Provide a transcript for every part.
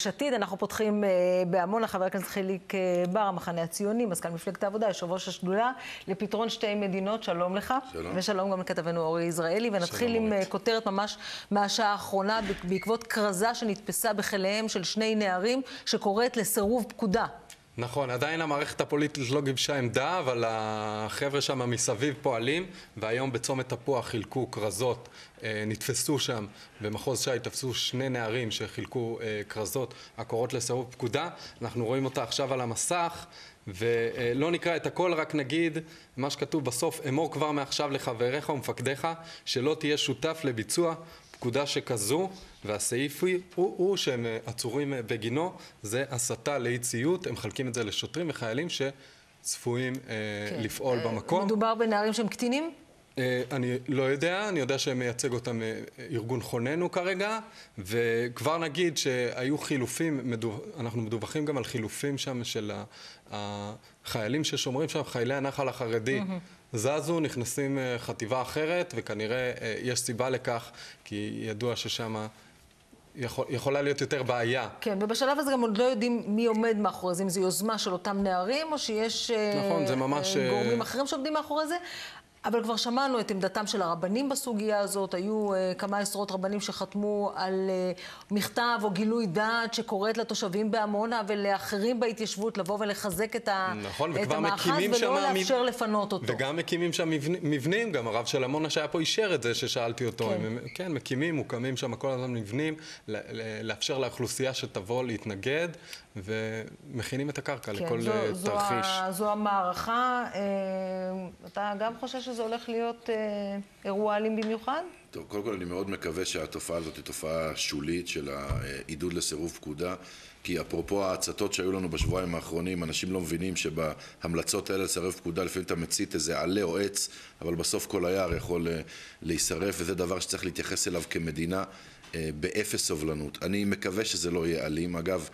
יש עתיד, אנחנו פותחים בעמונה, חבר הכנסת חיליק בר, המחנה הציוני, מזכ"ל מפלגת העבודה, יושב ראש השדולה לפתרון שתי מדינות, שלום לך. שלום. ושלום גם לכתבנו אורי יזרעאלי, ונתחיל עם אורית. כותרת ממש מהשעה האחרונה, בעקבות כרזה שנתפסה בחיליהם של שני נערים, שקוראת לסירוב פקודה. נכון, עדיין המערכת הפוליטית לא גיבשה עמדה, אבל החבר'ה שם מסביב פועלים, והיום בצומת תפוח חילקו כרזות, אה, נתפסו שם, במחוז ש"י תפסו שני נערים שחילקו אה, כרזות הקוראות לסירוב פקודה. אנחנו רואים אותה עכשיו על המסך, ולא נקרא את הכל, רק נגיד מה שכתוב בסוף, אמור כבר מעכשיו לחבריך ומפקדיך, שלא תהיה שותף לביצוע פקודה שכזו, והסעיף הוא, הוא, שהם עצורים בגינו, זה הסתה לאי ציות, הם מחלקים את זה לשוטרים וחיילים שצפויים אה, כן. לפעול אה, במקום. מדובר בנערים שהם קטינים? אה, אני לא יודע, אני יודע שמייצג אותם אה, ארגון חוננו כרגע, וכבר נגיד שהיו חילופים, מדו- אנחנו מדווחים גם על חילופים שם של החיילים ששומרים שם, חיילי הנחל החרדי. זזו, נכנסים אה, חטיבה אחרת, וכנראה אה, יש סיבה לכך, כי ידוע ששם יכול, יכולה להיות יותר בעיה. כן, ובשלב הזה גם עוד לא יודעים מי עומד מאחורי זה, אם זו יוזמה של אותם נערים, או שיש אה, נכון, זה ממש, אה, גורמים אחרים שעומדים מאחורי זה. אבל כבר שמענו את עמדתם של הרבנים בסוגיה הזאת, היו אה, כמה עשרות רבנים שחתמו על אה, מכתב או גילוי דעת שקוראת לתושבים בעמונה ולאחרים בהתיישבות לבוא ולחזק את, ה, נכון, את המאחז ולא. לאפשר לפנות אותו. וגם מקימים שם מבנ... מבנים, גם הרב של עמונה שהיה פה אישר את זה ששאלתי אותו. כן. הם, כן, מקימים, מוקמים שם כל הזמן מבנים, ל- לאפשר לאוכלוסייה שתבוא להתנגד, ומכינים את הקרקע כן, לכל זו, אה, זו, תרחיש. ה, זו המערכה. אה, אתה גם חושב שזה הולך להיות אה, אירוע אלים במיוחד? טוב, קודם כל אני מאוד מקווה שהתופעה הזאת היא תופעה שולית של העידוד לסירוב פקודה כי אפרופו ההצתות שהיו לנו בשבועיים האחרונים, אנשים לא מבינים שבהמלצות האלה לסרב פקודה לפעמים אתה מצית איזה עלה או עץ, אבל בסוף כל היער יכול אה, להישרף וזה דבר שצריך להתייחס אליו כמדינה אה, באפס סובלנות. אני מקווה שזה לא יהיה אלים. אגב,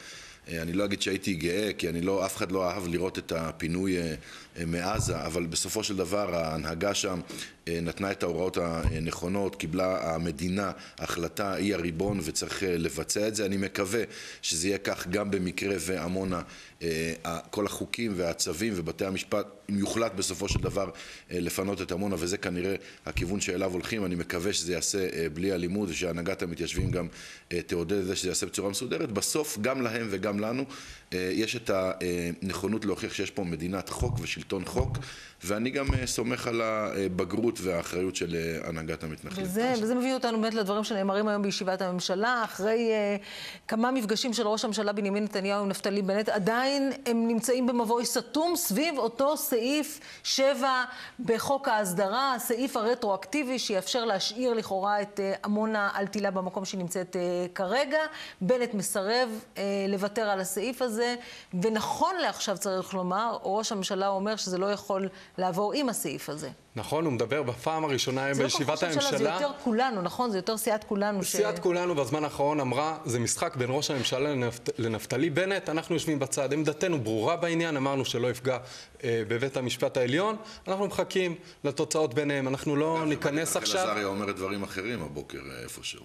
אני לא אגיד שהייתי גאה, כי אני לא, אף אחד לא אהב לראות את הפינוי אה, אה, מעזה, אבל בסופו של דבר ההנהגה שם אה, נתנה את ההוראות הנכונות, קיבלה המדינה החלטה, היא הריבון וצריך אה, לבצע את זה. אני מקווה שזה יהיה כך גם במקרה ועמונה, אה, כל החוקים והצווים ובתי המשפט, אם יוחלט בסופו של דבר אה, לפנות את עמונה, וזה כנראה הכיוון שאליו הולכים, אני מקווה שזה ייעשה אה, בלי אלימות ושהנהגת המתיישבים גם אה, תעודד את זה שזה ייעשה בצורה מסודרת. בסוף, גם להם וגם לנו, אה, יש את הנכונות להוכיח שיש פה מדינת חוק ושלטון חוק, ואני גם אה, סומך על הבגרות והאחריות של אה, הנהגת המתנחלים. וזה, וזה מביא אותנו באמת לדברים שנאמרים היום בישיבת הממשלה, אחרי uh, כמה מפגשים של ראש הממשלה בנימין נתניהו עם נפתלי בנט, עדיין הם נמצאים במבוי סתום סביב אותו סעיף 7 בחוק ההסדרה, הסעיף הרטרואקטיבי שיאפשר להשאיר לכאורה את uh, עמונה על תילה במקום שהיא נמצאת uh, כרגע. בנט מסרב uh, לוותר על הסעיף הזה, ונכון לעכשיו צריך לומר, ראש הממשלה אומר שזה לא יכול לעבור עם הסעיף הזה. נכון, הוא מדבר בפעם הראשונה היום זה לא כל בישיבת ראש הממשלה, זה הממשלה. יותר כולנו, נכון? זה יותר סיעת כולנו. ש- סיעת כולנו בזמן האחרון אמרה, זה משחק בין ראש הממשלה לנפת... לנפתלי בנט, אנחנו יושבים בצד, עמדתנו ברורה בעניין, אמרנו שלא יפגע אה, בבית המשפט העליון, אנחנו מחכים לתוצאות ביניהם, אנחנו לא ניכנס עכשיו. עזריה אומרת דברים אחרים הבוקר אה, איפשהו.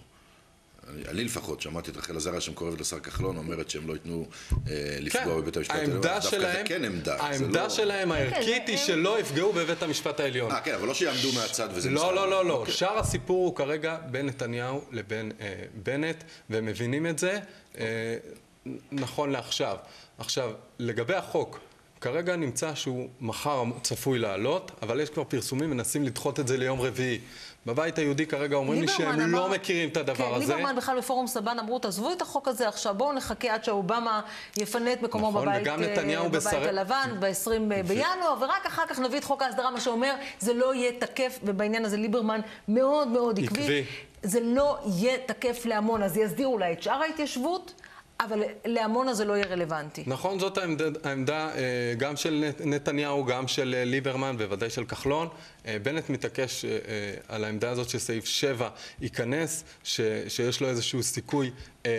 אני, אני לפחות שמעתי את רחל עזריה שמקורבת לשר כחלון אומרת שהם לא ייתנו אה, לפגוע בבית המשפט העליון. העמדה דווקא שלהם, זה כן עמדה. העמדה לא... שלהם הערכית כן, היא הם- שלא יפגעו בבית המשפט העליון. אה, כן, אבל לא שיעמדו מהצד וזה לא. לא, לא, לא. אוקיי. שאר הסיפור הוא כרגע בין נתניהו לבין אה, בנט, והם מבינים את זה אה, נכון לעכשיו. עכשיו, לגבי החוק, כרגע נמצא שהוא מחר צפוי לעלות, אבל יש כבר פרסומים, מנסים לדחות את זה ליום רביעי. בבית היהודי כרגע אומרים לי שהם אמר- לא מכירים את הדבר כן, הזה. ליברמן בכלל בפורום סבן אמרו, תעזבו את החוק הזה עכשיו, בואו נחכה עד שאובמה יפנה את מקומו נכון, בבית, וגם אה, בבית בסר- הלבן ב-20 בינואר, ורק אחר כך נביא את חוק ההסדרה, מה שאומר, זה לא יהיה תקף, ובעניין הזה ליברמן מאוד מאוד עקבי. עקבי. זה לא יהיה תקף לעמונה, זה יסדיר אולי את שאר ההתיישבות, אבל לעמונה זה לא יהיה רלוונטי. נכון, זאת העמדה, העמדה אה, גם של נת- נתניהו, גם של אה, ליברמן, בוודאי של כחלון. אה, בנט מתעקש על העמדה הזאת שסעיף 7 ייכנס, ש, שיש לו איזשהו סיכוי אה,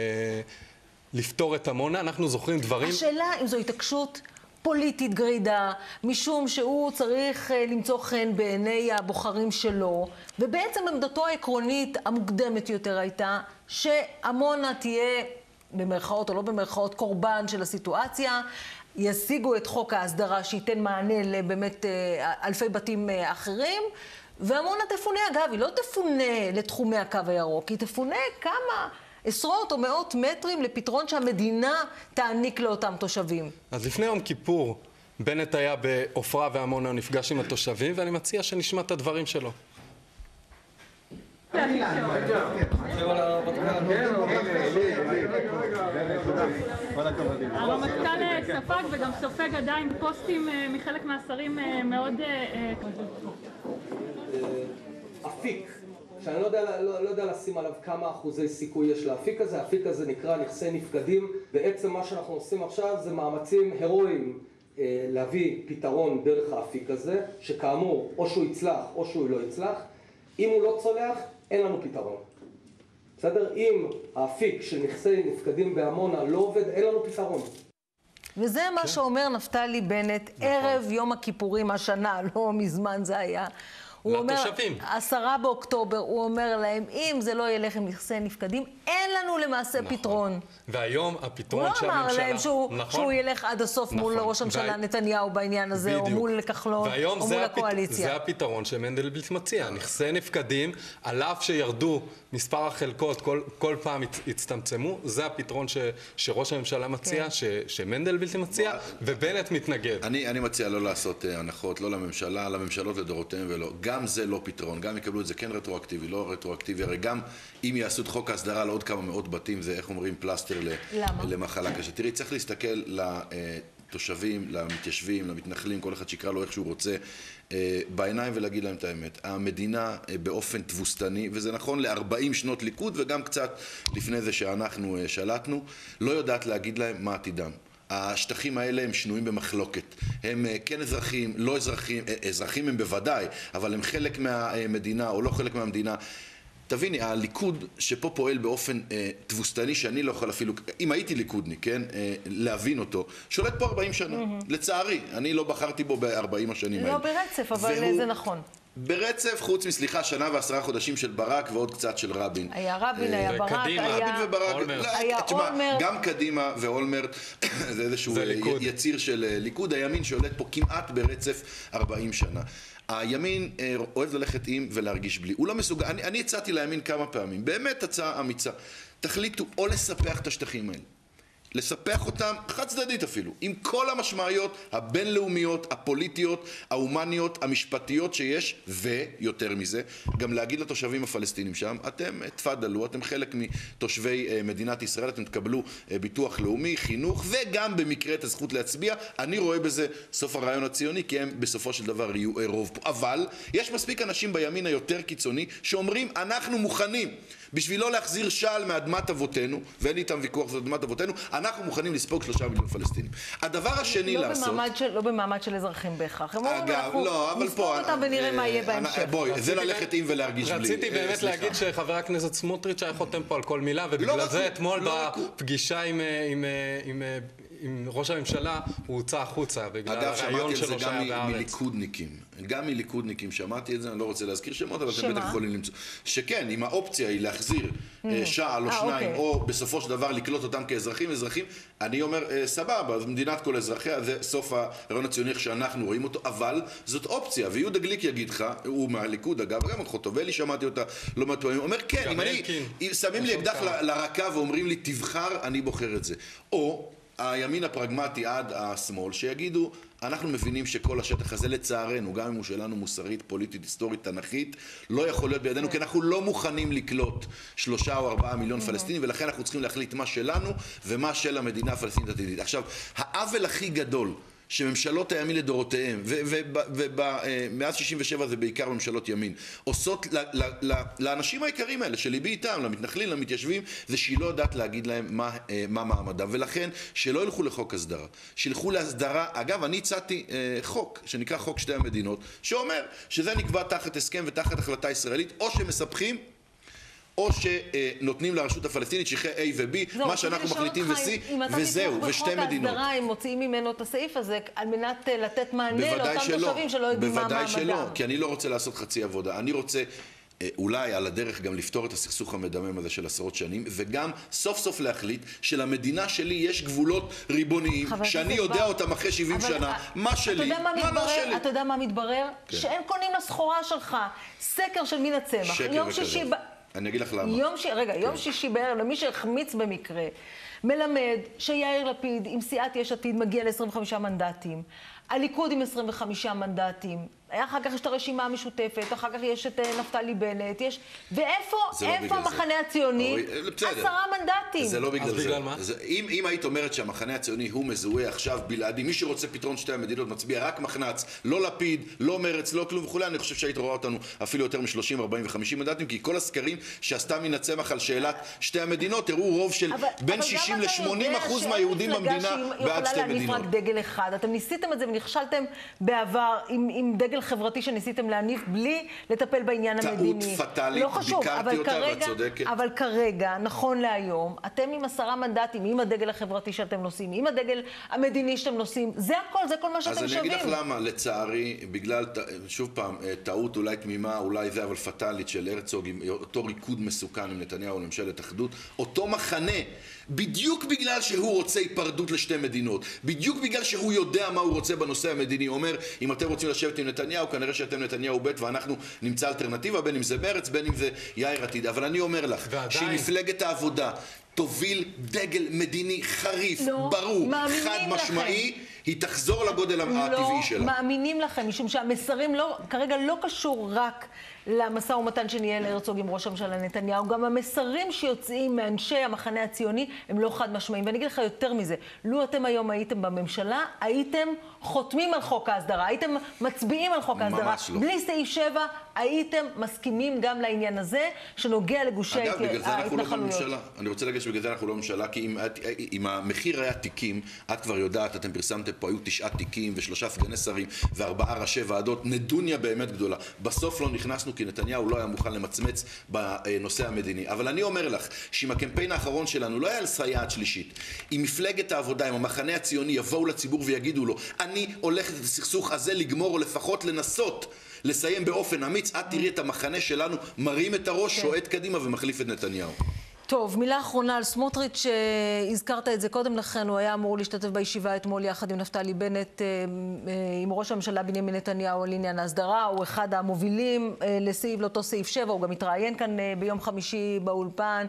לפתור את עמונה. אנחנו זוכרים דברים... השאלה אם זו התעקשות פוליטית גרידא, משום שהוא צריך למצוא חן בעיני הבוחרים שלו, ובעצם עמדתו העקרונית המוקדמת יותר הייתה שעמונה תהיה במרכאות או לא במרכאות, קורבן של הסיטואציה. ישיגו את חוק ההסדרה שייתן מענה לבאמת אה, אלפי בתים אה, אחרים. ועמונה תפונה, אגב, היא לא תפונה לתחומי הקו הירוק, היא תפונה כמה עשרות או מאות מטרים לפתרון שהמדינה תעניק לאותם תושבים. אז לפני יום כיפור, בנט היה בעופרה ועמונה, נפגש עם התושבים, ואני מציע שנשמע את הדברים שלו. הרמטכ"ל ספג וגם סופג עדיין פוסטים אה, מחלק מהשרים אה, מאוד... אה, אפיק, שאני לא לא, לא יודע לשים עליו כמה אחוזי סיכוי יש לאפיק הזה, האפיק הזה נקרא נכסי נפקדים, בעצם מה שאנחנו עושים עכשיו זה מאמצים הירואיים להביא פתרון דרך האפיק הזה, שכאמור או שהוא יצלח או שהוא לא יצלח, אם הוא לא צולח אין לנו פתרון. בסדר? אם האפיק של נכסי נפקדים בעמונה לא עובד, אין לנו פתרון. וזה מה כן. שאומר נפתלי בנט נכון. ערב יום הכיפורים השנה, לא מזמן זה היה. הוא אומר. עשרה באוקטובר, הוא אומר להם, אם זה לא ילך עם נכסי נפקדים, אין לנו למעשה נכון. פתרון. והיום הוא הפתרון לא שהממשלה... אמר להם שהוא, נכון. שהוא ילך עד הסוף מול נכון. ראש הממשלה וה- נתניהו בעניין הזה, או בדיוק. מול כחלון, והיום או מול הפת- הקואליציה. זה הפתרון שמנדלבליט מציע. נכסי נפקדים, על אף שירדו מספר החלקות, כל, כל פעם הצ- הצטמצמו, זה הפתרון ש, שראש הממשלה מציע, כן. ש, שמנדלבליט מציע, ובנט מתנגד. אני, אני מציע לא לעשות אה, הנחות, לא לממשלה, לממשלות לדורותיהם ולא. גם זה לא פתרון. גם יקבלו את זה כן רטרואקטיבי, לא רטרואקטיבי. הרי גם אם יעשו את חוק ההסדרה לעוד כמה מאות בתים, זה איך אומרים פלסטר ל? למחלה קשה. תראי, צריך להסתכל לתושבים, למתיישבים, למתנחלים, כל אחד שיקרא לו איך שהוא רוצה, אה, בעיניים ולהגיד להם את האמת. המדינה אה, באופן תבוסתני, וזה נכון ל-40 שנות ליכוד וגם קצת לפני זה שאנחנו אה, שלטנו, לא יודעת להגיד להם מה עתידם. השטחים האלה הם שנויים במחלוקת. הם כן אזרחים, לא אזרחים, אזרחים הם בוודאי, אבל הם חלק מהמדינה או לא חלק מהמדינה. תביני, הליכוד שפה פועל באופן אה, תבוסתני, שאני לא יכול אפילו, אם הייתי ליכודניק, כן, אה, להבין אותו, שולט פה 40 שנה. לצערי, אני לא בחרתי בו ב-40 השנים לא האלה. ברצף, אבל והוא- זה נכון. ברצף, חוץ מסליחה, שנה ועשרה חודשים של ברק ועוד קצת של רבין. היה רבין, היה ברק. היה... רבין וברק, אולמרט. לא, היה תשמע, אולמרט. גם קדימה ואולמרט זה איזשהו זה אה. יציר של אה, ליכוד, הימין שולט פה כמעט ברצף 40 שנה. הימין אה, אוהב ללכת עם ולהרגיש בלי. הוא לא מסוגל, אני, אני הצעתי לימין כמה פעמים, באמת הצעה אמיצה. תחליטו או לספח את השטחים האלה. לספח אותם, חד צדדית אפילו, עם כל המשמעויות הבינלאומיות, הפוליטיות, ההומניות, המשפטיות שיש, ויותר מזה, גם להגיד לתושבים הפלסטינים שם, אתם אה, תפאדלו, אתם חלק מתושבי אה, מדינת ישראל, אתם תקבלו אה, ביטוח לאומי, חינוך, וגם במקרה את הזכות להצביע. אני רואה בזה סוף הרעיון הציוני, כי הם בסופו של דבר יהיו רוב פה. אבל יש מספיק אנשים בימין היותר קיצוני שאומרים, אנחנו מוכנים. בשביל לא להחזיר שעל מאדמת אבותינו, ואין לי איתם ויכוח, זאת אדמת אבותינו, אנחנו מוכנים לספוג שלושה מיליון פלסטינים. הדבר השני לא לעשות... במעמד, של, לא במעמד של אזרחים בהכרח. הם אומרים, אגב, אנחנו לא, נספור פה... אותם ונראה אה, מה יהיה אה, בהמשך. בואי, זה רציתי ללכת עם ולהרגיש בלי. רציתי אה, באמת סליחה. להגיד שחבר הכנסת סמוטריץ' היה חותם פה על כל מילה, ובגלל רק זה הוא, אתמול לא רק הוא. בפגישה עם, אה, עם, ראש הממשלה, הוא הוצא החוצה, בגלל אגב, הרעיון שמעתי על זה שלו גם שהיה מ- בהארץ. מליכודניקים. גם מליכודניקים שמעתי את זה, אני לא רוצה להזכיר שמות, אבל אתם שמה? בטח יכולים למצוא. שכן, אם האופציה היא להחזיר אה, שעל או אה, שניים, אוקיי. או בסופו של דבר לקלוט אותם כאזרחים, אזרחים, אני אומר, אה, סבבה, אז מדינת כל אזרחיה, זה סוף הרעיון הציוני איך שאנחנו רואים אותו, אבל זאת אופציה, ויהודה גליק יגיד לך, הוא מהליכוד אגב, גם חוטובלי שמעתי אותה לא מעט פעמים, אומר, כן, גם אם אני, שמים לי אקדח לרקה ואומרים לי, תבחר, אני בוחר את זה. או... הימין הפרגמטי עד השמאל, שיגידו, אנחנו מבינים שכל השטח הזה לצערנו, גם אם הוא שלנו מוסרית, פוליטית, היסטורית, תנכית, לא יכול להיות בידינו, כי אנחנו לא מוכנים לקלוט שלושה או ארבעה מיליון פלסטינים, ולכן אנחנו צריכים להחליט מה שלנו ומה של המדינה הפלסטינית העתידית. עכשיו, העוול הכי גדול שממשלות הימין לדורותיהם, ומאז 67 זה בעיקר ממשלות ימין, עושות ל- ל- ל- לאנשים היקרים האלה, שליבי איתם, למתנחלים, למתיישבים, זה שהיא לא יודעת להגיד להם מה, אה, מה מעמדם. ולכן, שלא ילכו לחוק הסדרה, שילכו להסדרה, אגב, אני הצעתי אה, חוק, שנקרא חוק שתי המדינות, שאומר שזה נקבע תחת הסכם ותחת החלטה ישראלית, או שמספחים או שנותנים לרשות הפלסטינית שטחי A ו-B, מה שאנחנו מחליטים ו-C, אם- אם אתה וזהו, תתמוך ושתי בחוק מדינות. ההסדרה, הם מוציאים ממנו את הסעיף הזה, על מנת אה, לתת מענה בוודאי לאותם שלא, תושבים שלא יודעים מה בוודאי מעמדם. שלא, כי אני לא רוצה לעשות חצי עבודה, אני רוצה אה, אולי על הדרך גם לפתור את הסכסוך המדמם הזה של עשרות שנים, וגם סוף סוף להחליט שלמדינה שלי יש גבולות ריבוניים, שאני יודע בר- אותם אחרי 70 אבל, שנה, מה שלי, מה לא? שלי. אתה יודע מה מתברר? כן. שאין קונים לסחורה שלך. סקר של מין הצמח. שקר וכזב. אני אגיד לך למה. יום ש... רגע, יום שישי בערב, למי שהחמיץ במקרה, מלמד שיאיר לפיד עם סיעת יש עתיד מגיע ל-25 מנדטים, הליכוד עם 25 מנדטים, אחר כך יש את הרשימה המשותפת, אחר כך יש את אה, נפתלי בנט, יש... ואיפה לא איפה. המחנה הציוני? אה. עשרה מנדטים. זה לא בגלל אז זה. בגלל מה? זה, אם, אם היית אומרת שהמחנה הציוני הוא מזוהה עכשיו בלעדי, מי שרוצה פתרון שתי המדינות מצביע רק מחנ"צ, לא לפיד, לא מרץ, לא כלום וכולי, אני חושב שהיית רואה אותנו אפילו יותר מ-30, 40 ו-50 מנדטים, כי כל הסקרים שעשתה מן הצמח על שאלת שתי המדינות הראו רוב של אבל- בין אבל 60 גם אתה ל-80 יודע אחוז שאין מהיהודים מפלגה במדינה שהיא בעד שתי יכולה להניף מדינות. רק דגל אחד. אתם ניסיתם את זה ונכשלתם בעבר עם, עם דגל חברתי שניסיתם להניף בלי לטפל בעניין טעות המדיני. פטאלית, לא חשוב, ביקרתי אבל אותה, ואת כרגע, צודקת. אבל כרגע, נכון להיום, אתם עם עשרה מנדטים, עם הדגל החברתי שאתם נושאים, עם הדגל המדיני שאתם נושאים, זה הכל, זה כל מה שאתם אז שווים. אני אגיד לך למה, לצערי, בגלל, שוב פעם, אה, טעות אולי תמימה, אולי זה, אבל פטאלית של הרצוג, עם אותו ריקוד מסוכן עם נתניהו לממשלת אחדות, אותו מחנה, בדיוק בגלל שהוא רוצה היפרדות לשתי מדינות, בדיוק בגלל שהוא יודע מה הוא רוצה בנושא המדיני, הוא אומר, אם אתם רוצים לשבת עם נתניהו, כנראה שאתם נתניהו ב' ואנחנו נמצא אלטרנטיבה, בין אם זה מרץ, בין אם זה יאיר עתיד. אבל אני אומר לך, ועדיין- שאם מפלגת העבודה תוביל דגל מדיני חריף, לא, ברור, חד לכם. היא תחזור לגודל הטבעי שלה. לא מאמינים לכם, משום שהמסרים לא, כרגע לא קשור רק למשא ומתן שניהל הרצוג עם ראש הממשלה נתניהו, גם המסרים שיוצאים מאנשי המחנה הציוני הם לא חד משמעיים. ואני אגיד לך יותר מזה, לו אתם היום הייתם בממשלה, הייתם חותמים על חוק ההסדרה, הייתם מצביעים על חוק ההסדרה. ממש לא. בלי סעיף 7, הייתם מסכימים גם לעניין הזה, שנוגע לגושי אגב, ההת- בגלל זה אנחנו לא ההתנחלויות. בממשלה. אני רוצה להגיד שבגלל זה אנחנו לא בממשלה, כי אם, אם המחיר היה תיקים, את כבר יודעת, אתם פרסמתם פה, היו תשעה תיקים ושלושה סגני שרים וארבעה ראשי ועדות, נדוניה באמת גדולה. בסוף לא נכנסנו כי נתניהו לא היה מוכן למצמץ בנושא המדיני. אבל אני אומר לך, שאם הקמפיין האחרון שלנו לא היה על סייעת שלישית, אם מפלגת העבודה, אם המחנה הציוני יבואו לציבור ויגידו לו, אני הולכת את הסכסוך הזה לגמור, או לפחות לנסות. לסיים באופן אמיץ, את תראי את המחנה שלנו מרים את הראש, כן. שועט קדימה ומחליף את נתניהו. טוב, מילה אחרונה על סמוטריץ', הזכרת את זה קודם לכן, הוא היה אמור להשתתף בישיבה אתמול יחד עם נפתלי בנט, אה, אה, עם ראש הממשלה בנימין נתניהו על עניין ההסדרה, הוא אחד המובילים אה, לסעיף, לאותו סעיף 7, הוא גם התראיין כאן ביום חמישי באולפן.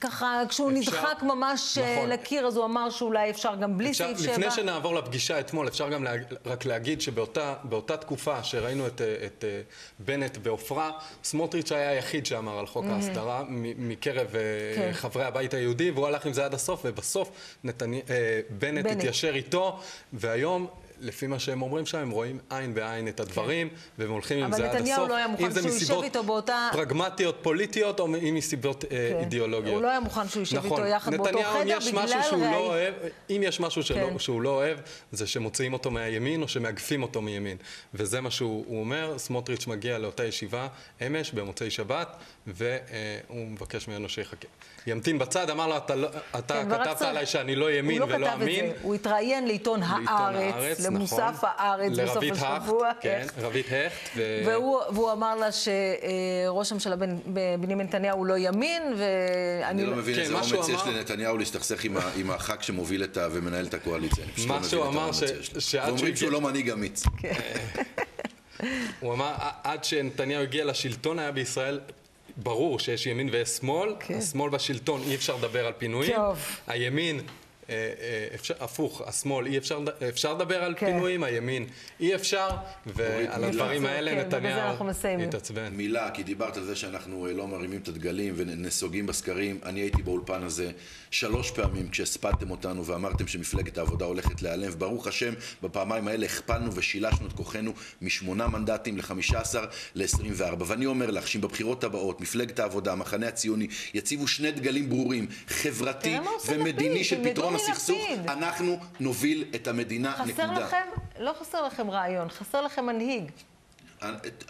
ככה, כשהוא אפשר- נדחק ממש נכון. לקיר, אז הוא אמר שאולי אפשר גם בלי אפשר, סעיף 7. לפני שנעבור לפגישה אתמול, אפשר גם לה, רק להגיד שבאותה באותה תקופה שראינו את, את אה, בנט בעופרה, סמוטריץ' היה היחיד שאמר על חוק ההסדרה מ- מקרב אה, כן. חברי הבית היהודי, והוא הלך עם זה עד הסוף, ובסוף נתני, אה, בנט, בנט. התיישר איתו, והיום... לפי מה שהם אומרים שם, הם רואים עין בעין את הדברים, והם הולכים עם כן. אבל זה עד הסוף. נתניהו לא היה מוכן אם זה שהוא מסיבות איתו באותה- פרגמטיות, פוליטיות, או אם מסיבות אה, כן. אידיאולוגיות. הוא לא היה מוכן שהוא ישב נכון. איתו יחד באותו נתניהו, אם חדר, יש בגלל משהו שהוא ראי- לא אוהב, אם יש משהו שלא, כן. שהוא לא אוהב, זה שמוציאים אותו מהימין או שמאגפים אותו מימין. וזה מה שהוא הוא אומר, סמוטריץ' מגיע לאותה ישיבה אמש במוצאי שבת, והוא מבקש ממנו שיחכה. ימתין בצד, אמר לו, אתה, לא, אתה כן, כתבת עליי שאני לא ימין הוא לא ולא כתב את אמין. זה, הוא התראיין לעיתון הארץ, נכון. הארץ בסוף לרבית השבוע. הכט, כן. רבית הכט. ו... והוא, והוא אמר לה שראש הממשלה בנימין נתניהו הוא לא ימין, ואני... אני לא מבין כן, איזה אומץ יש אמר- לנתניהו להסתכסך עם עם הח"כ שמוביל את ה- ומנהל את הקואליציה. אני פשוט לא מה מבין שהוא את אמר האומץ ש- שיש לו. שעד ואומרים שהוא לא מנהיג אמיץ. הוא אמר, עד שנתניהו הגיע לשלטון היה בישראל ברור שיש ימין ויש שמאל. כן. השמאל בשלטון אי אפשר לדבר על פינויים. טוב. הימין, הפוך, השמאל אי אפשר, אפשר לדבר על כן. פינויים, הימין אי אפשר, ועל. הדברים האלה כן, נתניהו. התעצבן. מילה, כי דיברת על זה שאנחנו אה, לא מרימים את הדגלים ונסוגים בסקרים. אני הייתי באולפן הזה שלוש פעמים כשהספדתם אותנו ואמרתם שמפלגת העבודה הולכת להיעלם. ברוך השם, בפעמיים האלה הכפלנו ושילשנו את כוחנו משמונה מנדטים ל-15 ל-24. ואני אומר לך שאם בבחירות הבאות מפלגת העבודה, המחנה הציוני, יציבו שני דגלים ברורים, חברתי ומדיני של פתרון. הסכסוך, אנחנו נוביל את המדינה, חסר נקודה. לכם, לא חסר לכם רעיון, חסר לכם מנהיג.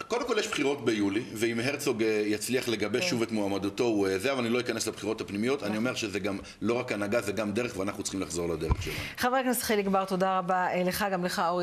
קודם כל יש בחירות ביולי, ואם הרצוג אה, יצליח לגבש שוב את מועמדותו הוא אה, זה, אבל אני לא אכנס לבחירות הפנימיות. אני אומר שזה גם לא רק הנהגה, זה גם דרך, ואנחנו צריכים לחזור לדרך שלנו. חבר הכנסת חיליק בר, תודה רבה אה, לך, גם לך, אורי.